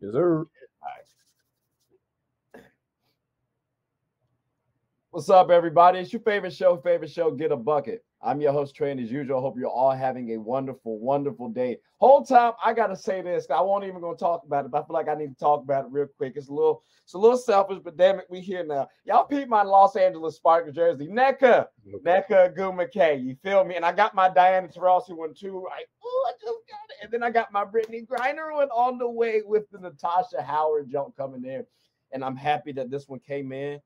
Yes, sir. What's up, everybody? It's your favorite show, favorite show, Get a Bucket. I'm your host, Trey, as usual. Hope you're all having a wonderful, wonderful day. Whole time, I gotta say this. I won't even gonna talk about it, but I feel like I need to talk about it real quick. It's a little, it's a little selfish, but damn it, we here now. Y'all peep my Los Angeles Sparkers jersey, Nneka, Nneka McKay. You feel me? And I got my Diana Taurasi one too. I, oh, I just got it. And then I got my Brittney Griner one on the way with the Natasha Howard jump coming in. And I'm happy that this one came in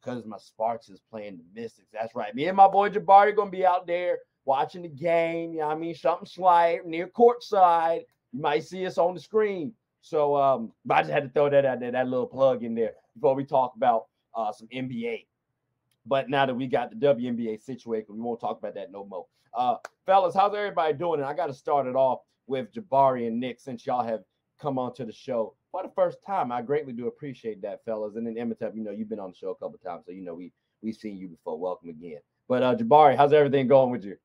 because my Sparks is playing the Mystics. That's right. Me and my boy Jabari gonna be out there watching the game. You know I mean? Something slight near courtside. You might see us on the screen. So um, I just had to throw that out there, that little plug in there before we talk about uh, some NBA. But now that we got the WNBA situated, we won't talk about that no more. Uh, fellas, how's everybody doing? And I got to start it off with Jabari and Nick since y'all have come on to the show for the first time. I greatly do appreciate that, fellas. And then Emitab, you know, you've been on the show a couple times, so you know we we've seen you before. Welcome again. But uh Jabari, how's everything going with you?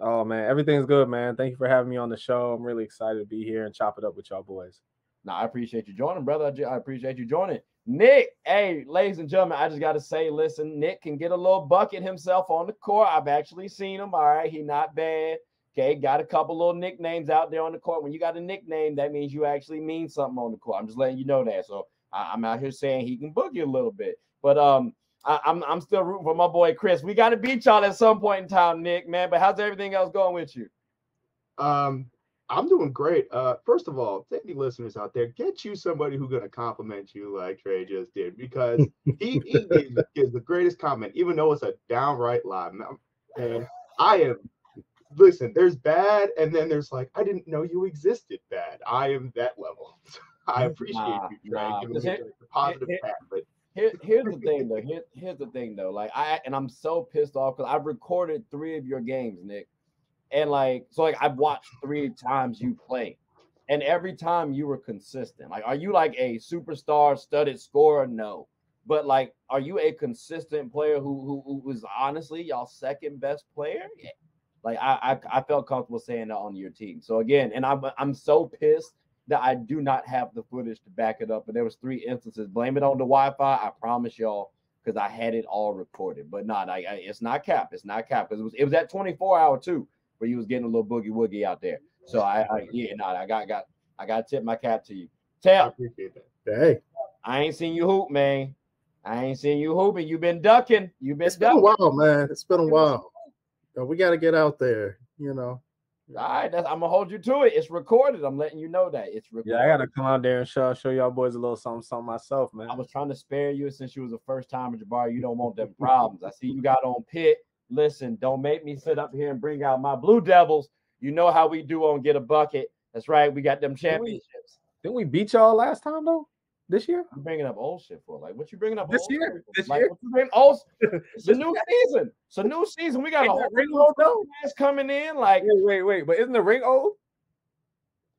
Oh man, everything's good, man. Thank you for having me on the show. I'm really excited to be here and chop it up with y'all boys. No, I appreciate you joining, brother. I appreciate you joining. Nick, hey, ladies and gentlemen, I just got to say, listen, Nick can get a little bucket himself on the court. I've actually seen him. All right, he not bad. Okay, got a couple little nicknames out there on the court. When you got a nickname, that means you actually mean something on the court. I'm just letting you know that. So I, am out here saying he can boogie a little bit, but um, I, I'm, I'm still rooting for my boy Chris. We got to beat y'all at some point in time, Nick, man. But how's everything else going with you? Um, I'm doing great. Uh, first of all, to any listeners out there, get you somebody who's gonna compliment you like Trey just did because he, he gives the greatest comment, even though it's a downright lie. And I am listen, there's bad, and then there's like, I didn't know you existed bad. I am that level. I appreciate nah, you, Trey, nah. giving me the positive path, but here, here's the thing though. Here, here's the thing though. Like I and I'm so pissed off because I've recorded three of your games, Nick. And like, so like I've watched three times you play. And every time you were consistent. Like, are you like a superstar studded scorer? No. But like, are you a consistent player who who, who was honestly y'all second best player? Yeah. Like I, I, I felt comfortable saying that on your team. So again, and I'm I'm so pissed that I do not have the footage to back it up. But there was three instances. Blame it on the Wi-Fi. I promise y'all, because I had it all recorded. But not, I, I, it's not cap. It's not cap because it was it was at 24 hour too, where you was getting a little boogie woogie out there. So I, I yeah, no, I got got I got to tip my cap to you. Tell. I appreciate that. Hey, I ain't seen you hoop, man. I ain't seen you hooping. You've been ducking. You've been. It's been a while, man. It's been a while we got to get out there, you know. All right, I'm gonna hold you to it. It's recorded. I'm letting you know that it's recorded. Yeah, I gotta come out there and show show y'all boys a little something, something myself, man. I was trying to spare you since you was a first timer, Jabari. You don't want them problems. I see you got on pit. Listen, don't make me sit up here and bring out my Blue Devils. You know how we do on get a bucket. That's right. We got them championships. Didn't we, didn't we beat y'all last time though? This year? I'm bringing up old shit for like what you bringing up this year? This like, year? What you bring oh, old? It's a new season. It's a new season. We got a whole ring old though coming in. Like wait, wait, wait, but isn't the ring old?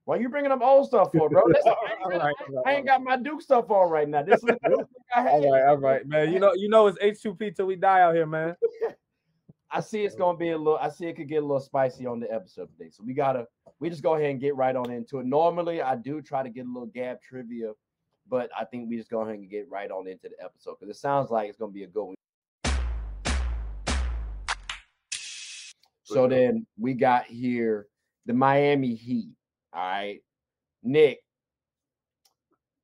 Why you bringing up old stuff for, bro? Listen, I, ain't, right, I, ain't got my Duke stuff on right now. This is all right, all right, man. You know, you know, it's H2P till we die out here, man. I see it's gonna be a little. I see it could get a little spicy on the episode today, so we gotta. We just go ahead and get right on into it. Normally, I do try to get a little gab trivia but I think we just go ahead and get right on into the episode because it sounds like it's going to be a good one. So then we got here the Miami Heat. All right. Nick,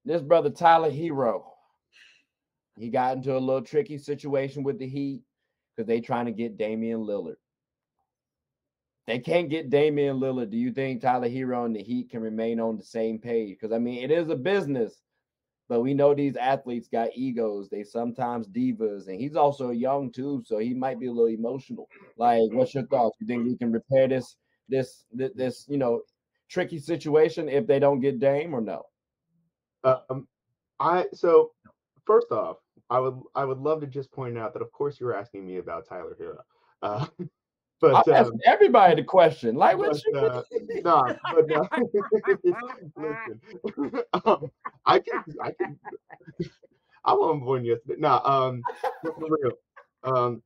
this brother Tyler Herro, he got into a little tricky situation with the Heat because they trying to get Damian Lillard. They can't get Damian Lillard. Do you think Tyler Herro and the Heat can remain on the same page? Because I mean, it is a business, but we know these athletes got egos. They sometimes divas, and he's also young too, so he might be a little emotional. Like, what's your thoughts? You think we can repair this this this, this you know tricky situation if they don't get Dame or no? Um, I so first off, I would I would love to just point out that of course you're asking me about Tyler Herro. Uh, But um, everybody the question, like, what but, uh, nah, but uh, listen, um, I can, I can, I wasn't born yesterday. Nah, um, for real. Um,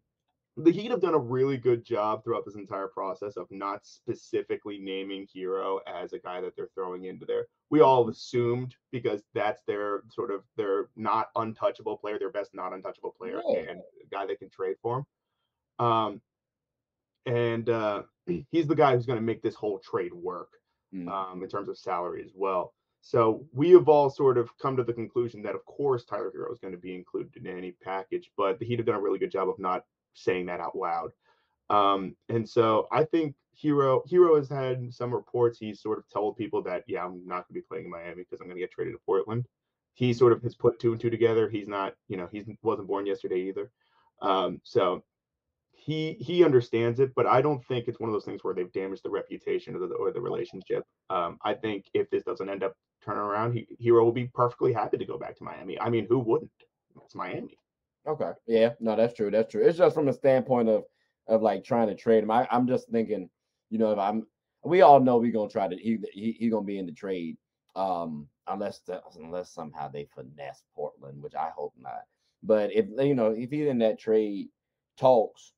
the Heat have done a really good job throughout this entire process of not specifically naming Herro as a guy that they're throwing into there. We all assumed because that's their sort of their not untouchable player, their best not untouchable player, Yeah. and guy they can trade for him. Um, and uh, he's the guy who's going to make this whole trade work Mm. um, in terms of salary as well. So we have all sort of come to the conclusion that, of course, Tyler Herro is going to be included in any package, but the Heat have done a really good job of not saying that out loud. Um, and so I think Herro Herro has had some reports. He's sort of told people that, yeah, I'm not going to be playing in Miami because I'm going to get traded to Portland. He sort of has put two and two together. He's not, you know, he wasn't born yesterday either. Um, so he he understands it, but I don't think it's one of those things where they've damaged the reputation or the or the relationship. Um, I think if this doesn't end up turning around, he, Herro will be perfectly happy to go back to Miami. I mean, who wouldn't? It's Miami. Okay. Yeah. No, that's true. That's true. It's just from a standpoint of of like trying to trade him. I, I'm just thinking, you know, if I'm, we all know we're gonna try to he he, he gonna be in the trade, um, unless the, unless somehow they finesse Portland, which I hope not. But if you know if he's in that trade talks,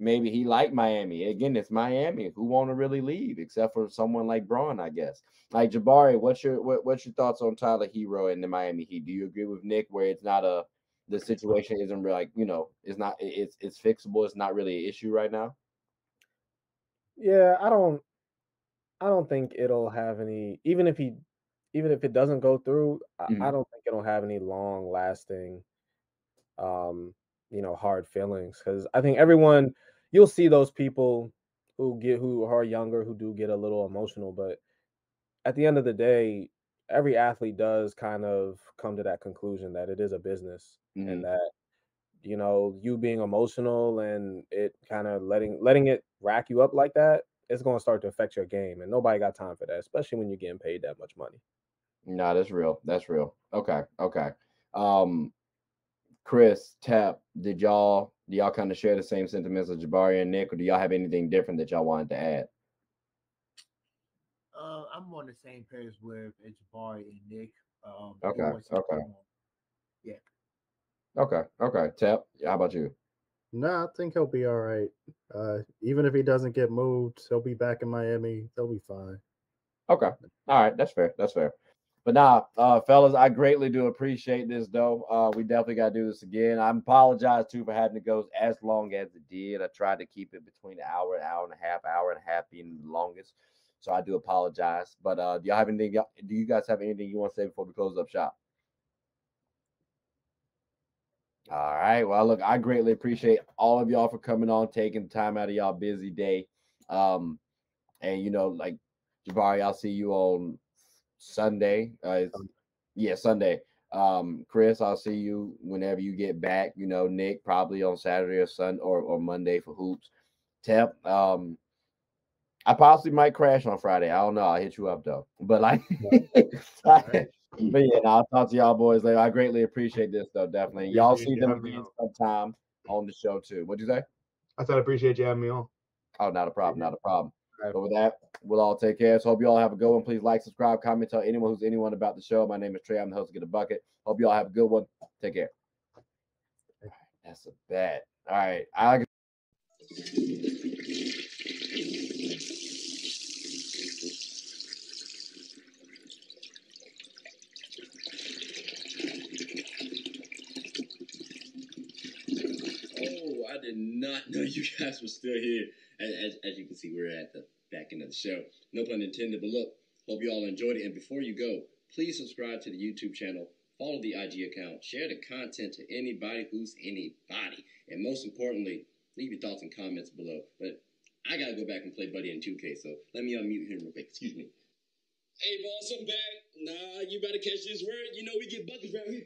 maybe he liked Miami. Again, it's Miami. Who want to really leave except for someone like Braun, I guess. Like Jabari, what's your what, what's your thoughts on Tyler Herro and the Miami Heat? Do you agree with Nick where it's not a the situation isn't really like you know it's not it's it's fixable. It's not really an issue right now. Yeah, I don't I don't think it'll have any even if he even if it doesn't go through, I, Mhm. I don't think it'll have any long lasting um, you know, hard feelings cuz I think everyone you'll see those people who get who are younger who do get a little emotional, but at the end of the day, every athlete does kind of come to that conclusion that it is a business Mhm. and that you know you being emotional and it kind of letting letting it rack you up like that it's going to start to affect your game and nobody got time for that especially when you're getting paid that much money No, that's real. That's real. Okay, okay. Um, Chris, Tap, did y'all do y'all kind of share the same sentiments as Jabari and Nick, or do y'all have anything different that y'all wanted to add? Uh, I'm on the same page with Jabari and Nick. Um, Okay, there was some okay. time on- Okay, okay. Tap, how about you? No, I think he'll be all right. Uh, even if he doesn't get moved, he'll be back in Miami. They'll be fine. Okay. All right. That's fair. That's fair. But nah, uh, fellas, I greatly do appreciate this though. Uh, we definitely gotta do this again. I apologize too for having to go as long as it did. I tried to keep it between an hour, hour and a half, hour and a half being the longest. So I do apologize. But uh, do y'all have anything? Do you guys have anything you want to say before we close up shop? All right. Well, look, I greatly appreciate all of y'all for coming on, taking time out of y'all busy day. Um, and you know, like Jabari, I'll see you on Sunday. Uh, yeah, Sunday. Um, Chris, I'll see you whenever you get back. You know, Nick probably on Saturday or Sun or, or Monday for hoops. Tep, um, I possibly might crash on Friday. I don't know. I'll hit you up though. But like, right. but yeah, I'll talk to y'all boys later. I greatly appreciate this though, definitely. Y'all see them again on. sometime on the show too. What'd you say? I said I appreciate you having me on. Oh, not a problem, not a problem. Right. But with that, we'll all take care. So hope you all have a good one. Please like, subscribe, comment, tell anyone who's anyone about the show. My name is Trey. I'm the host of Get a Bucket. Hope you all have a good one. Take care. That's a bet. All right. I Oh, I did not know you guys were still here. As, as, you can see, we're at the back end of the show. No pun intended, but look, hope you all enjoyed it. And before you go, please subscribe to the YouTube channel, follow the IG account, share the content to anybody who's anybody. And most importantly, leave your thoughts and comments below. But I gotta go back and play Buddy in 2K, so let me unmute him real quick. Excuse me. Hey, boss, I'm back. Nah, you better catch this word. You know we get buckets around here.